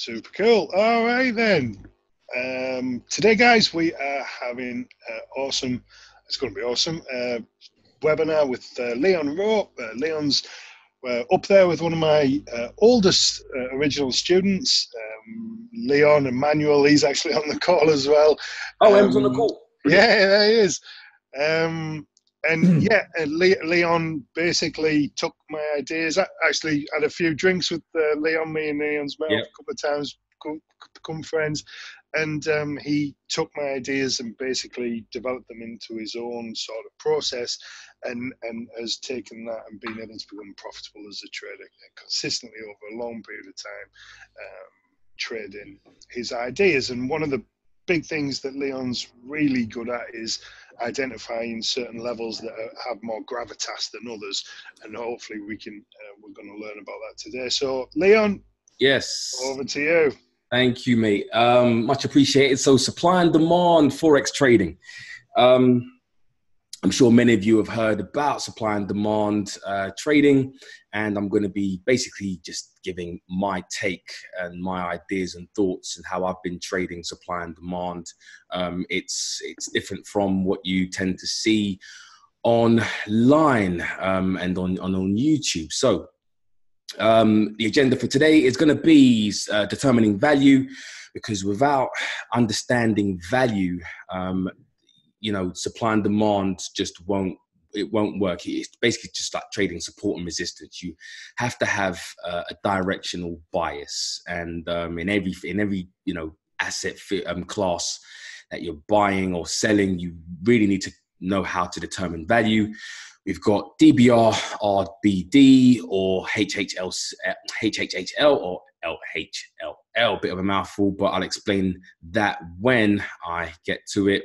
Super cool. All right then. Um, today, guys, we are having uh, awesome. It's going to be awesome. Uh, webinar with uh, Leon Rowe. Uh, Leon's uh, up there with one of my uh, oldest original students, um, Leon Emmanuel. He's actually on the call as well. Oh, um, on the call. Yeah, there he is. Um, and yeah, Leon basically took my ideas. I actually had a few drinks with uh, Leon, me and Leon's met yep. a couple of times, become friends, and um, he took my ideas and basically developed them into his own sort of process, and and has taken that and been able to become profitable as a trader consistently over a long period of time, um, trading his ideas. And one of the big things that Leon's really good at is identifying certain levels that are, have more gravitas than others, and hopefully we can. Uh, we're going to learn about that today. So, Leon, yes, over to you. Thank you, mate. Um, much appreciated. So, supply and demand forex trading. Um, I'm sure many of you have heard about supply and demand uh, trading, and I'm going to be basically just giving my take and my ideas and thoughts and how I've been trading supply and demand. Um, it's it's different from what you tend to see online um, and on, on on YouTube. So um, the agenda for today is going to be uh, determining value, because without understanding value, um, you know, supply and demand just won't it won't work. It's basically just like trading support and resistance. You have to have uh, a directional bias, and um, in every in every you know asset fit, um, class that you're buying or selling, you really need to know how to determine value. We've got DBR, RBD, or HHL, HHHL, or LHLL. Bit of a mouthful, but I'll explain that when I get to it.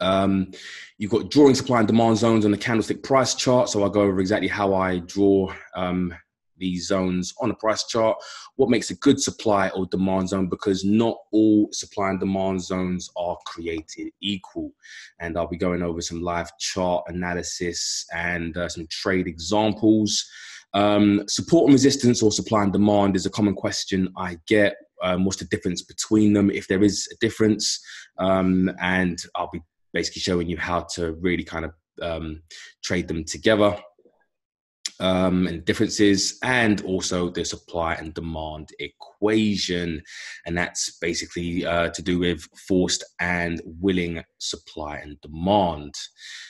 Um, you've got drawing supply and demand zones on the candlestick price chart. So I'll go over exactly how I draw um, these zones on a price chart. What makes a good supply or demand zone? Because not all supply and demand zones are created equal. And I'll be going over some live chart analysis and uh, some trade examples. Um, support and resistance or supply and demand is a common question I get. Um, what's the difference between them, if there is a difference? Um, and I'll be basically showing you how to really kind of um, trade them together um, and differences, and also the supply and demand equation. And that's basically uh, to do with forced and willing supply and demand.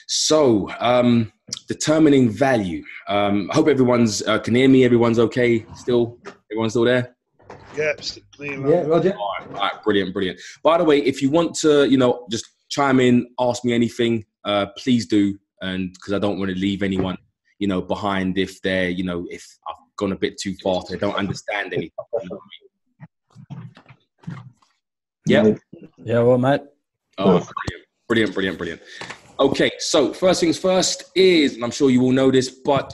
So, um, determining value. Um, I hope everyone's uh, can hear me. Everyone's okay still? Everyone's still there? Yeah, yeah, Roger. All right, all right, brilliant, brilliant. By the way, if you want to, you know, just chime in, ask me anything, uh, please do, and because I don't want to leave anyone, you know, behind if they're, you know, if I've gone a bit too far, they don't understand anything. Yeah. Yeah, well, mate. Oh, brilliant, brilliant, brilliant, brilliant. Okay, so first things first is, and I'm sure you all know this, but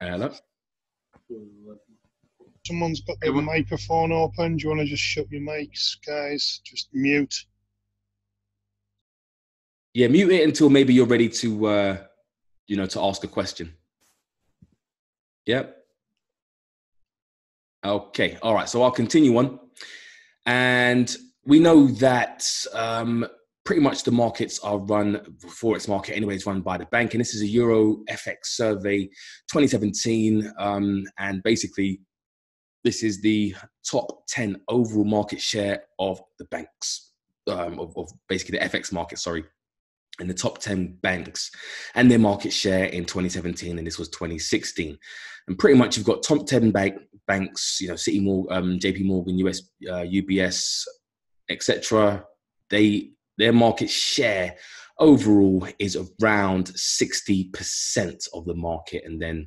hello. Someone's got their microphone open. Do you want to just shut your mics, guys? Just mute. Yeah, mute it until maybe you're ready to, uh, you know, to ask a question. Yep. Okay. All right. So I'll continue on, and we know that um, pretty much the markets are run forex market anyway is run by the bank and this is a euro fx survey 2017 um, and basically this is the top 10 overall market share of the banks, um, of, of basically the FX market, sorry, and the top 10 banks and their market share in 2017 and this was 2016 and pretty much you've got top 10 bank, banks you know Citi morgan um, jp morgan us uh, ubs etc they their market share overall is around 60% of the market and then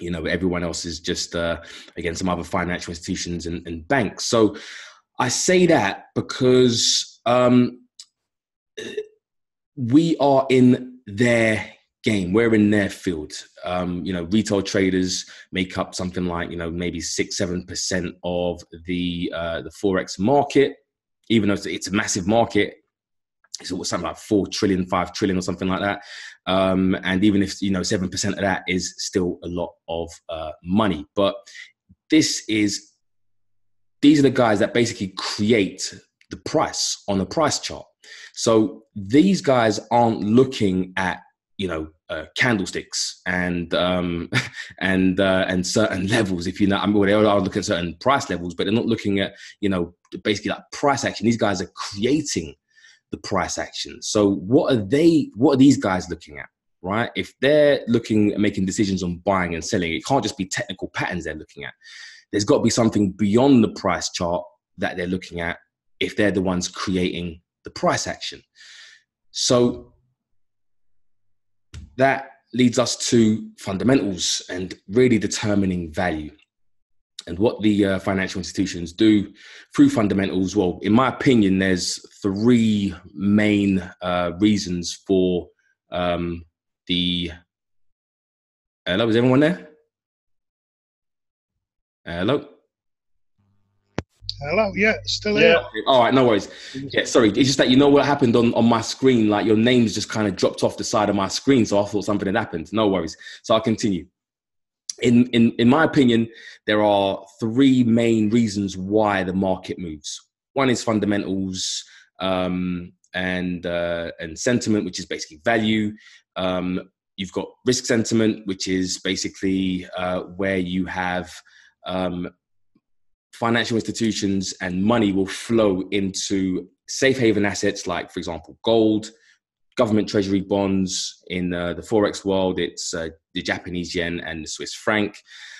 you know everyone else is just uh, again some other financial institutions and, and banks. So i say that because um, we are in their game. We're in their field. Um, you know retail traders make up something like you know maybe six seven percent of the uh, the forex market even though it's a massive market it's something like four trillion, five trillion, or something like that. Um, and even if you know seven percent of that is still a lot of uh, money, but this is these are the guys that basically create the price on the price chart. So these guys aren't looking at you know uh, candlesticks and um, and uh, and certain levels. If you know, I mean, they are looking at certain price levels, but they're not looking at you know basically like price action. These guys are creating the price action. So what are they? What are these guys looking at? Right? If they're looking at making decisions on buying and selling, it can't just be technical patterns they're looking at. There's got to be something beyond the price chart that they're looking at if they're the ones creating the price action. So that leads us to fundamentals and really determining value and what the uh, financial institutions do through fundamentals. Well, in my opinion, there's three main uh, reasons for um, the. Hello, is everyone there? Hello. Hello, yeah, still here. Yeah. All right, no worries. Yeah, sorry. It's just that you know what happened on, on my screen. Like your name's just kind of dropped off the side of my screen, so I thought something had happened. No worries. So I'll continue in, in, in my opinion, there are three main reasons why the market moves. One is fundamentals um, and uh, and sentiment, which is basically value. Um, you've got risk sentiment, which is basically uh, where you have um, financial institutions and money will flow into safe haven assets like, for example, gold, government treasury bonds in uh, the forex world. It's uh, the japanese yen and the swiss franc.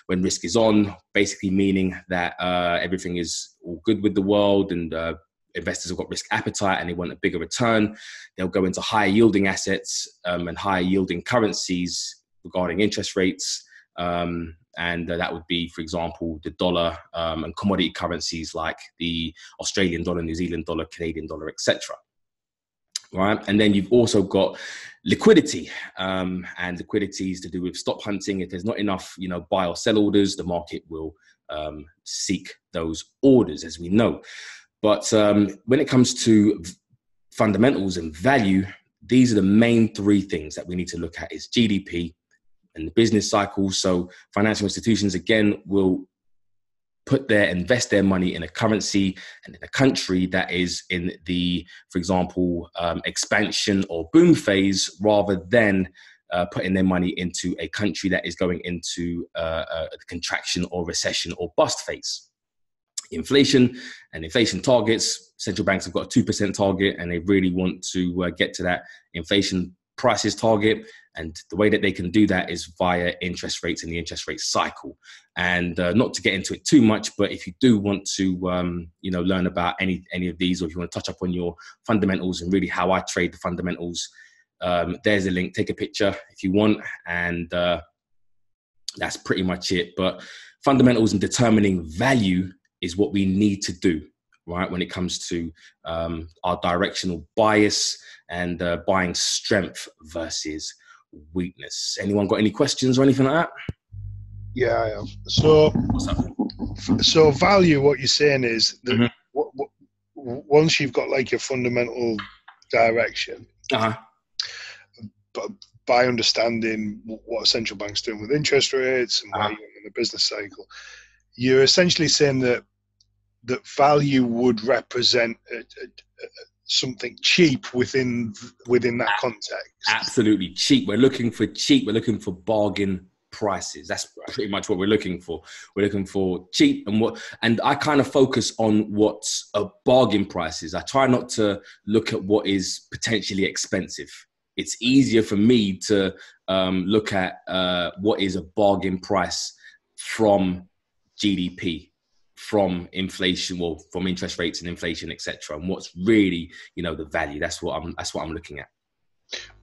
When risk is on basically meaning that uh, everything is all good with the world and uh, investors have got risk appetite and they want a bigger return they'll go into higher yielding assets um, and higher yielding currencies regarding interest rates. Um, and uh, that would be, for example, the dollar um, and commodity currencies like the Australian dollar, New Zealand dollar, Canadian dollar, etc right? And then you've also got liquidity, um, and liquidity is to do with stop hunting. If there's not enough, you know, buy or sell orders, the market will um, seek those orders, as we know. But um, when it comes to fundamentals and value, these are the main three things that we need to look at: is GDP and the business cycle. So financial institutions again will put their invest their money in a currency and in a country that is in the for example um, expansion or boom phase rather than uh, putting their money into a country that is going into uh, a contraction or recession or bust phase. Inflation and inflation targets central banks have got a 2% target and they really want to uh, get to that inflation prices target and the way that they can do that is via interest rates and the interest rate cycle. And uh, not to get into it too much, but if you do want to, um, you know, learn about any any of these, or if you want to touch up on your fundamentals and really how I trade the fundamentals, um, there's a link. Take a picture if you want, and uh, that's pretty much it. But fundamentals and determining value is what we need to do right when it comes to um, our directional bias and uh, buying strength versus weakness. Anyone got any questions or anything like that? Yeah, I have. So, so value. What you're saying is that mm-hmm. what, what, once you've got like your fundamental direction, uh-huh. but by understanding what central bank's doing with interest rates and uh-huh. where you're in the business cycle, you're essentially saying that that value would represent a, a, a, something cheap within within that context. Absolutely cheap. We're looking for cheap. We're looking for bargain prices. That's pretty much what we're looking for. We're looking for cheap and what and I kind of focus on what's a bargain prices. I try not to look at what is potentially expensive. It's easier for me to um, look at uh, what is a bargain price from GDP from inflation, well, from interest rates and inflation, etc. And what's really, you know, the value. That's what I'm. That's what I'm looking at.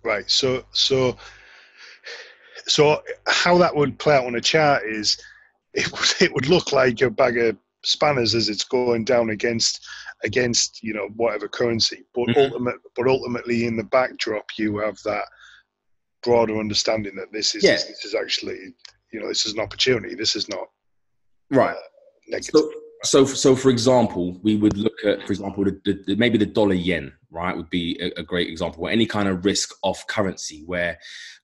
Right. So, so, so, how that would play out on a chart is, it would it would look like a bag of spanners as it's going down against against you know whatever currency, but mm-hmm. ultimate, but ultimately in the backdrop you have that broader understanding that this is yeah. this is actually you know this is an opportunity. This is not right. Uh, negative. So, so so for example, we would look at, for example, the, the, maybe the dollar yen, right, would be a, a, great example. Or any kind of risk off currency where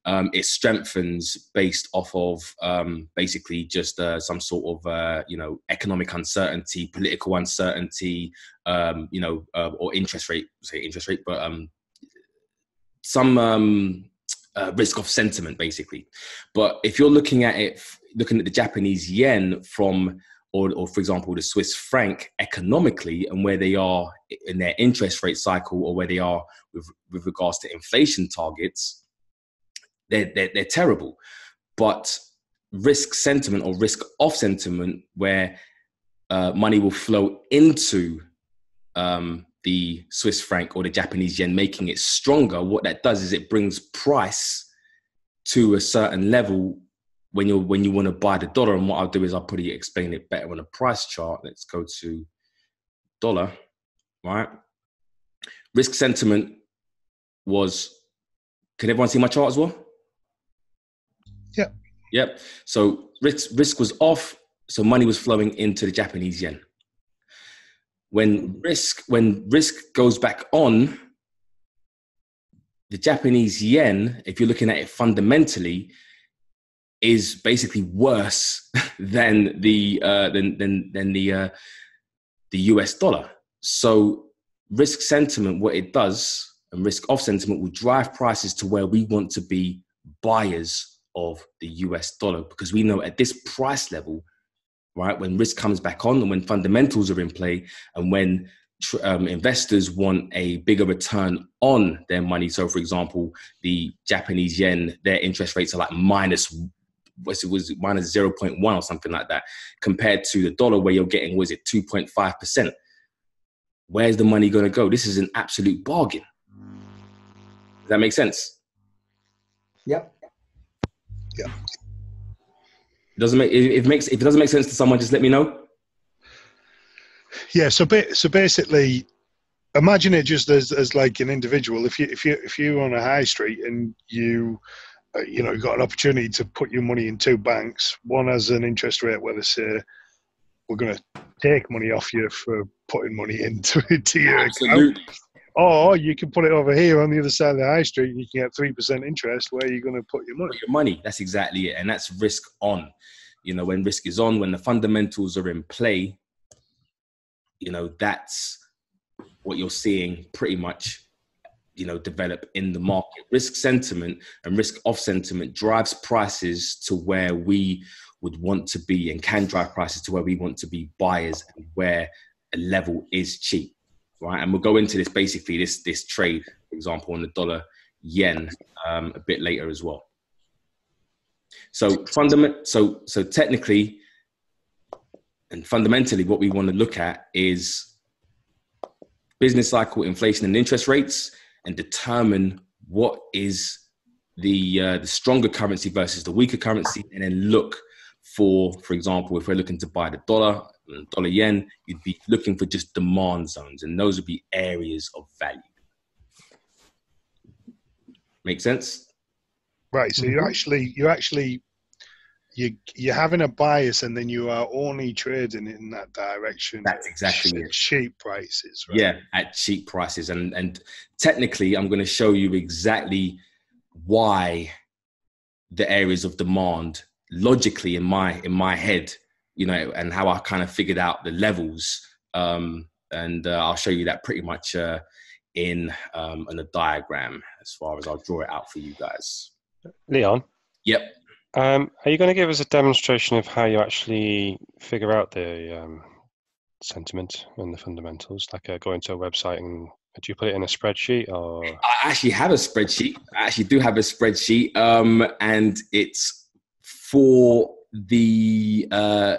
um, it strengthens based off of um, basically just uh, some sort of uh, you know economic uncertainty, political uncertainty, um, you know, uh, or interest rate, say interest rate, but um, some um, uh, risk of sentiment basically. But if you're looking at it, looking at the Japanese yen from or, or for example, the Swiss franc economically and where they are in their interest rate cycle or where they are with, with regards to inflation targets, they're, they're, they're terrible. But risk sentiment or risk off sentiment, where uh, money will flow into um, the Swiss franc or the Japanese yen, making it stronger, what that does is it brings price to a certain level when you when you want to buy the dollar. And what I'll do is I'll probably explain it better on a price chart. Let's go to dollar, right? Risk sentiment was. Can everyone see my chart as well? Yep. Yep. So risk risk was off, so money was flowing into the Japanese yen. When risk when risk goes back on, the Japanese yen, if you're looking at it fundamentally, is basically worse than the uh, than than than the uh, the US dollar. So risk sentiment, what it does, and risk off sentiment will drive prices to where we want to be buyers of the US dollar because we know at this price level, right, when risk comes back on and when fundamentals are in play and when um, investors want a bigger return on their money. So, for example, the Japanese yen, their interest rates are like minus was it was minus 0.1 or something like that compared to the dollar where you're getting was it 2.5% where's the money going to go? This is an absolute bargain. Does that make sense? Yep. Yeah. It doesn't make if it makes if it doesn't make sense to someone just let me know. Yeah so ba- so basically imagine it just as, as like an individual. If you if you if you're on a high street and you Uh, you know, you've got an opportunity to put your money in two banks. One has an interest rate where they say we're going to take money off you for putting money into, into your Absolutely. account. Or you can put it over here on the other side of the high street and you can get 3% interest where you're going to put your money. Your money, that's exactly it. And that's risk on. You know, when risk is on, when the fundamentals are in play, you know, that's what you're seeing pretty much you know develop in the market. Risk sentiment and risk off sentiment drives prices to where we would want to be and can drive prices to where we want to be buyers and where a level is cheap right? And we'll go into this basically this this trade for example on the dollar yen um, a bit later as well. So fundament so so technically and fundamentally what we want to look at is business cycle inflation and interest rates and determine what is the uh, the stronger currency versus the weaker currency, and then look for, for example, if we're looking to buy the dollar, dollar yen, you'd be looking for just demand zones, and those would be areas of value. Make sense? Right. So you mm-hmm. actually you actually you you're having a bias and then you are only trading in that direction that's exactly at cheap prices right? yeah at cheap prices. And and technically i'm going to show you exactly why the areas of demand logically in my in my head you know and how i kind of figured out the levels um and uh, i'll show you that pretty much uh in um in a diagram as far as i'll draw it out for you guys. Leon? Yep um, are you going to give us a demonstration of how you actually figure out the um, sentiment and the fundamentals? Like uh, going to a website and do you put it in a spreadsheet or? I actually have a spreadsheet. I actually do have a spreadsheet, um, and it's for the uh,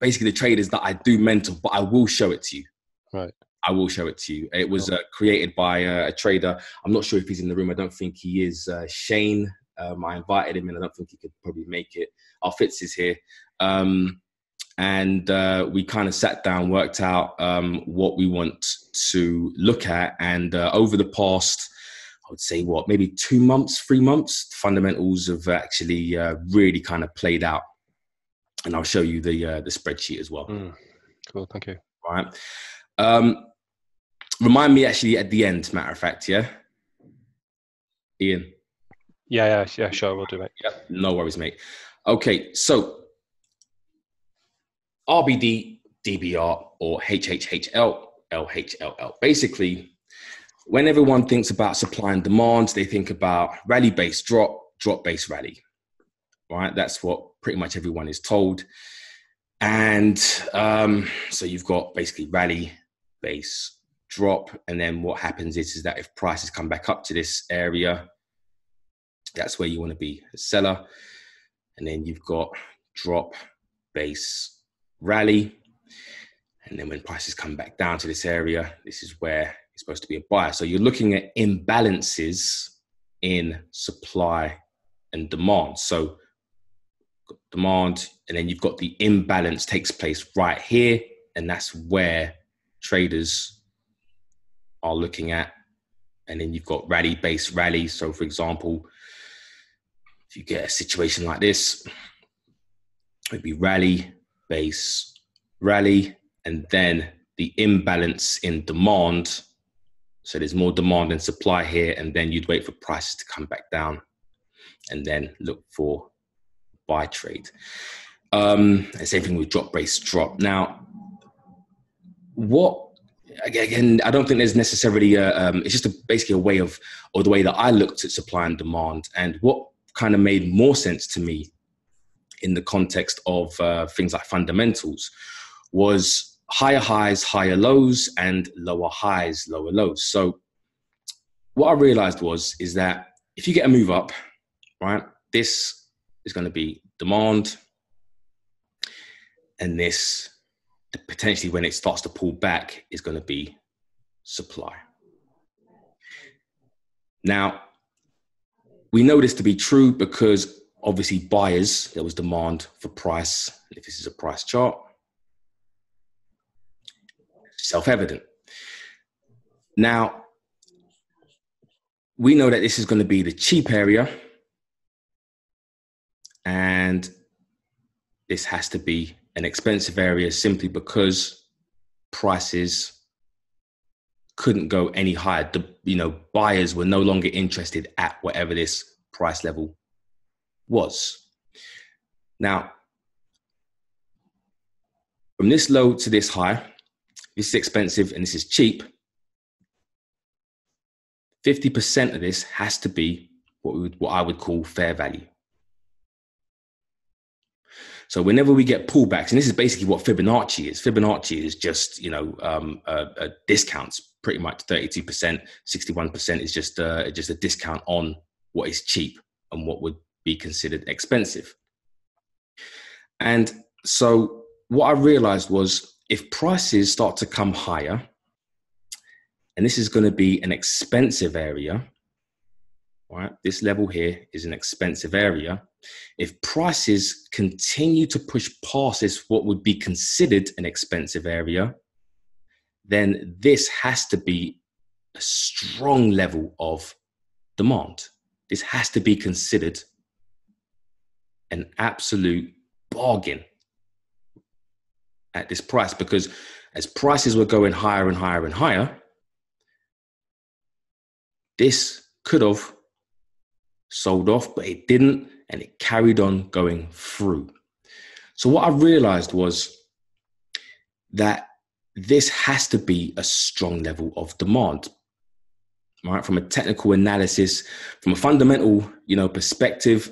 basically the traders that I do mentor, but I will show it to you. Right. I will show it to you. It was uh, created by uh, a trader. I'm not sure if he's in the room. I don't think he is. Uh, Shane um, I invited him, and I don't think he could probably make it. Our Fitz is here, um, and uh, we kind of sat down, worked out um, what we want to look at, and uh, over the past. I would say what maybe two months, three months. The Fundamentals have actually uh, really kind of played out, and I'll show you the uh, the spreadsheet as well. Mm. Cool. Thank you. All right. Um, remind me actually at the end, matter of fact, yeah? Ian. Yeah, yeah, yeah, sure, we'll do, mate. Yep, no worries, mate. Okay, so RBD, DBR, or HHHL, LHLL. Basically, when everyone thinks about supply and demand, they think about rally based drop, drop based rally. Right? That's what pretty much everyone is told. And um, so you've got basically rally, base, drop. And then what happens is, is that if prices come back up to this area, that's where you want to be a seller. And then you've got drop, base, rally. And then when prices come back down to this area, this is where it's supposed to be a buyer. So you're looking at imbalances in supply and demand. So demand, and then you've got the imbalance takes place right here, and that's where traders are looking at. And then you've got rally based rally. So, for example, if you get a situation like this, it'd be rally base rally, and then the imbalance in demand. So there's more demand than supply here, and then you'd wait for prices to come back down, and then look for buy trade. Um, and same thing with drop base drop. Now, what again? I don't think there's necessarily a. Um, it's just a, basically a way of, or the way that I looked at supply and demand, and what kind of made more sense to me in the context of uh, things like fundamentals was higher highs, higher lows, and lower highs, lower lows. So what I realized was is that if you get a move up, right, this is going to be demand. And this, potentially, when it starts to pull back, is going to be supply. Now, we know this to be true because obviously buyers, there was demand for price. If this is a price chart, self evident. Now, we know that this is going to be the cheap area and this has to be an expensive area simply because prices couldn't go any higher. The you know buyers were no longer interested at whatever this price level was. Now, from this low to this high, this is expensive and this is cheap. 50% of this has to be what, we would, what I would call fair value. So whenever we get pullbacks, and this is basically what Fibonacci is. Fibonacci is just you know um, a, a discounts, pretty much thirty-two percent, sixty-one percent is just uh, just a discount on what is cheap and what would be considered expensive. And so what I realized was if prices start to come higher, and this is going to be an expensive area, right? This level here is an expensive area. If prices continue to push past this, what would be considered an expensive area, then this has to be a strong level of demand. This has to be considered an absolute bargain at this price because as prices were going higher and higher and higher, this could have sold off, but it didn't, and it carried on going through. So, what I realized was that this has to be a strong level of demand right? From a technical analysis from a fundamental you know perspective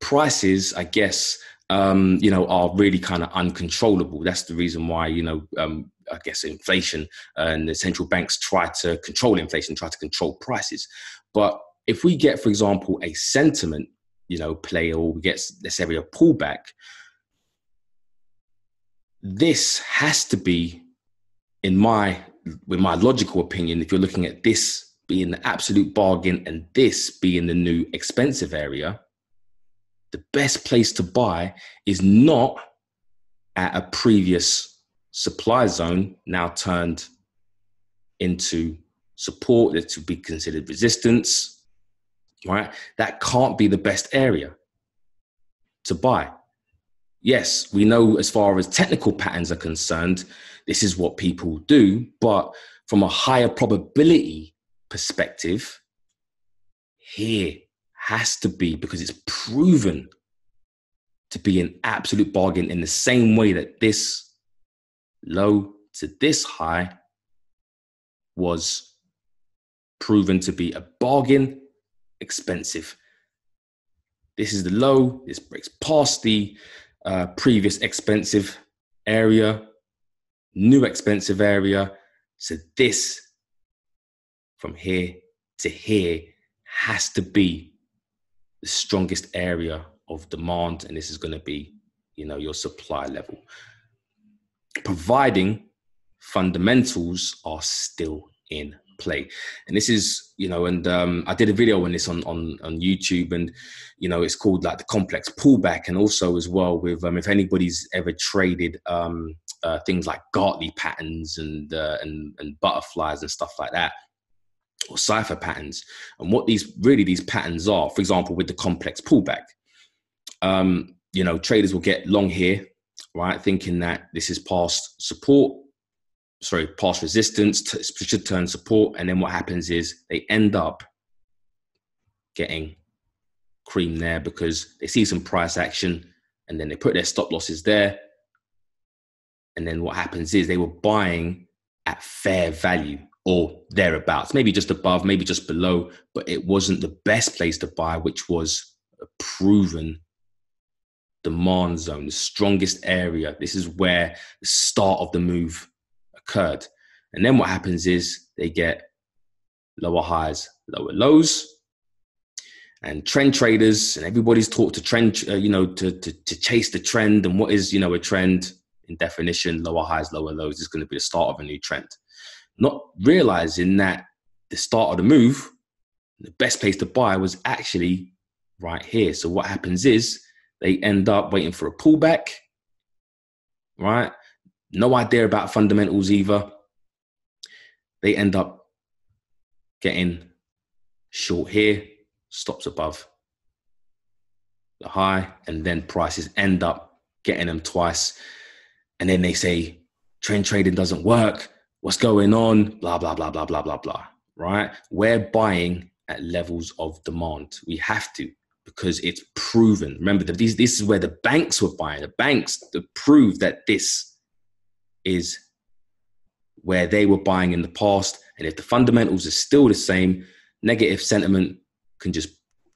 prices i guess um, you know are really kind of uncontrollable. That's the reason why you know um, i guess inflation and the central banks try to control inflation try to control prices. But if we get, for example, a sentiment, you know, play or we get, let's say, a pullback, this has to be, in my, with my logical opinion, if you're looking at this being the absolute bargain and this being the new expensive area, the best place to buy is not at a previous supply zone now turned into support that to be considered resistance right? That can't be the best area to buy. yes, we know as far as technical patterns are concerned, this is what people do. But from a higher probability perspective, here has to be because it's proven to be an absolute bargain in the same way that this low to this high was proven to be a bargain expensive. This is the low, this breaks past the uh, previous expensive area, new expensive area. So this from here to here has to be the strongest area of demand, and this is going to be, you know, your supply level. Providing fundamentals are still in play. And this is you know and um, i did a video on this on, on on youtube and you know it's called like the complex pullback. And also as well with um, if anybody's ever traded um, uh, things like gartley patterns and uh, and and butterflies and stuff like that or cipher patterns and what these really these patterns are for example with the complex pullback um, you know traders will get long here right thinking that this is past support sorry, past resistance, should turn support, and then what happens is they end up getting cream there because they see some price action and then they put their stop losses there. And then what happens is they were buying at fair value or thereabouts, maybe just above, maybe just below, but it wasn't the best place to buy, which was a proven demand zone, the strongest area. This is where the start of the move occurred. And then what happens is they get lower highs, lower lows. And trend traders and everybody's taught to trend, uh, you know, to, to, to chase the trend. And what is, you know, a trend in definition, lower highs, lower lows is going to be the start of a new trend. Not realizing that the start of the move, the best place to buy was actually right here. So what happens is they end up waiting for a pullback, right? No idea about fundamentals either. They end up getting short here, stops above the high, and then prices end up getting them twice. And then they say, trend trading doesn't work. What's going on? Blah, blah, blah, blah, blah, blah, blah. Right? We're buying at levels of demand. We have to because it's proven. Remember, that these, this is where the banks were buying. The banks that proved that this is where they were buying in the past. And if the fundamentals are still the same, negative sentiment can just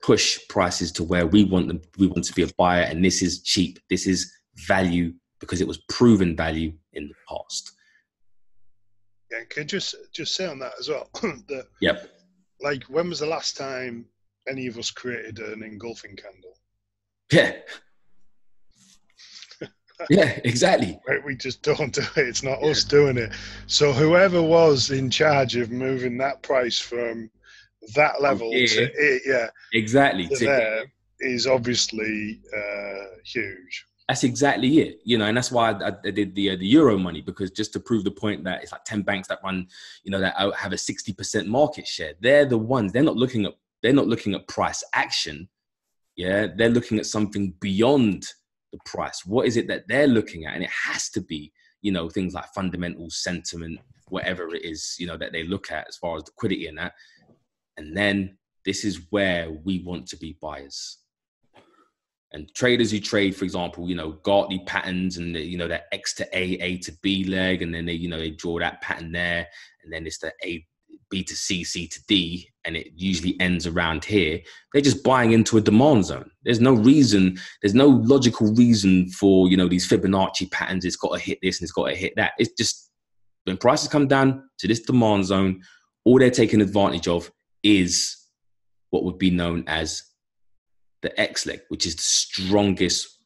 push prices to where we want them. We want to be a buyer, and this is cheap. This is value because it was proven value in the past. Yeah, can just just say on that as well? that yep. Like, when was the last time any of us created an engulfing candle? Yeah, yeah, exactly. We just don't do it. It's not yeah. us doing it. So whoever was in charge of moving that price from that level yeah. to it, yeah, exactly, to, to there is obviously uh, huge. That's exactly it, you know, and that's why I, I did the uh, the Euromoney because just to prove the point that it's like ten banks that run, you know, that have a sixty percent market share. They're the ones. They're not looking at. They're not looking at price action. Yeah, they're looking at something beyond the price? What is it that they're looking at? And it has to be, you know, things like fundamental sentiment, whatever it is, you know, that they look at as far as liquidity and that. And then this is where we want to be buyers. And traders who trade, for example, you know, Gartley patterns and the, you know that X to A, A to B leg, and then they, you know, they draw that pattern there, and then it's the A B to C, C to D, and it usually ends around here, they're just buying into a demand zone. There's no reason, there's no logical reason for, you know, these Fibonacci patterns. It's got to hit this and it's got to hit that. It's just when prices come down to this demand zone, all they're taking advantage of is what would be known as the X leg, which is the strongest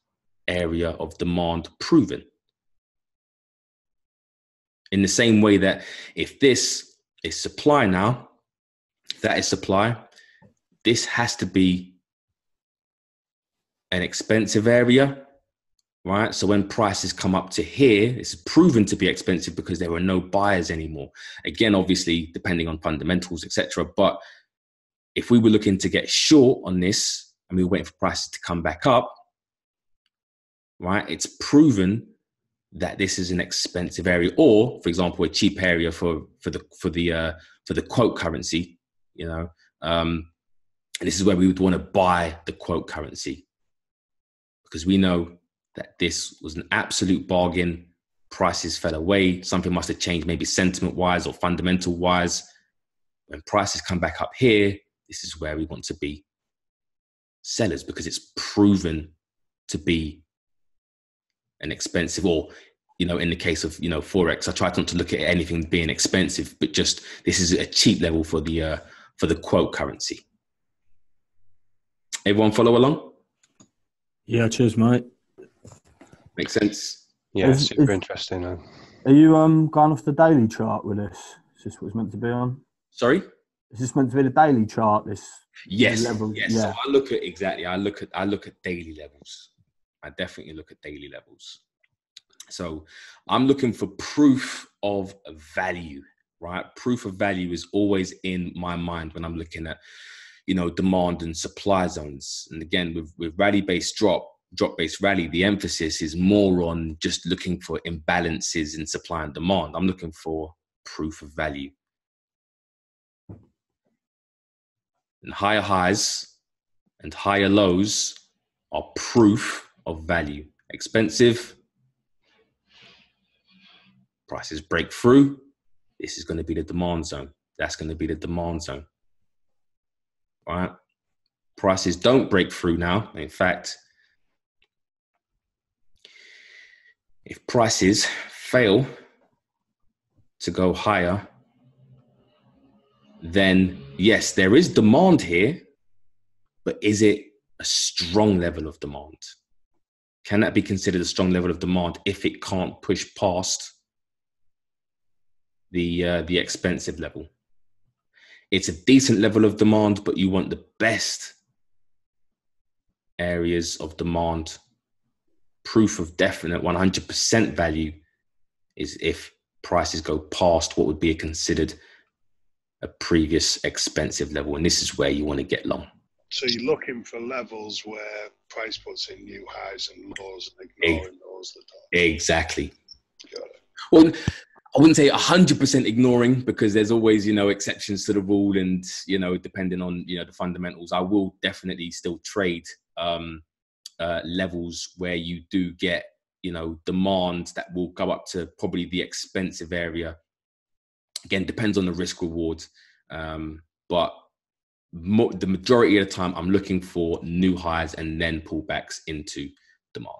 area of demand proven. In the same way that if this is supply now. That is supply. This has to be an expensive area, right? So when prices come up to here, it's proven to be expensive because there are no buyers anymore. Again, obviously, depending on fundamentals, etc. But if we were looking to get short on this and we were waiting for prices to come back up, right? It's proven that this is an expensive area, or for example, a cheap area for for the for the uh, for the quote currency. You know, um, and this is where we would want to buy the quote currency because we know that this was an absolute bargain. Prices fell away. Something must have changed, maybe sentiment wise or fundamental wise. When prices come back up here, this is where we want to be sellers because it's proven to be an expensive or you know in the case of you know forex i try not to look at anything being expensive but just this is a cheap level for the uh, for the quote currency. Everyone follow along? Yeah cheers mate. Makes sense? Yeah is, super is, interesting are you um going off the daily chart with this? Is this what's meant to be on? Sorry? Is this meant to be the daily chart this yes level? yes. Yeah. so i look at exactly i look at i look at daily levels. I definitely look at daily levels. So I'm looking for proof of value, right? Proof of value is always in my mind when I'm looking at, you know, demand and supply zones. And again, with, with rally based drop, drop based rally, the emphasis is more on just looking for imbalances in supply and demand. I'm looking for proof of value. And higher highs and higher lows are proof of value. Expensive, prices break through. This is going to be the demand zone. That's going to be the demand zone. All right. Prices don't break through now. In fact, if prices fail to go higher, then yes, there is demand here, but is it a strong level of demand? can that be considered a strong level of demand if it can't push past the uh, the expensive level? It's a decent level of demand, but you want the best areas of demand. Proof of definite 100% value is if prices go past what would be considered a previous expensive level, and this is where you want to get long. So you're looking for levels where price puts in new highs and lows and ignoring those that don't. Exactly. Well, I wouldn't say 100% ignoring because there's always, you know, exceptions to the rule and, you know, depending on, you know, the fundamentals, I will definitely still trade um, uh, levels where you do get, you know, demand that will go up to probably the expensive area. Again, depends on the risk reward. Um, but mo- the majority of the time, I'm looking for new highs and then pullbacks into demand.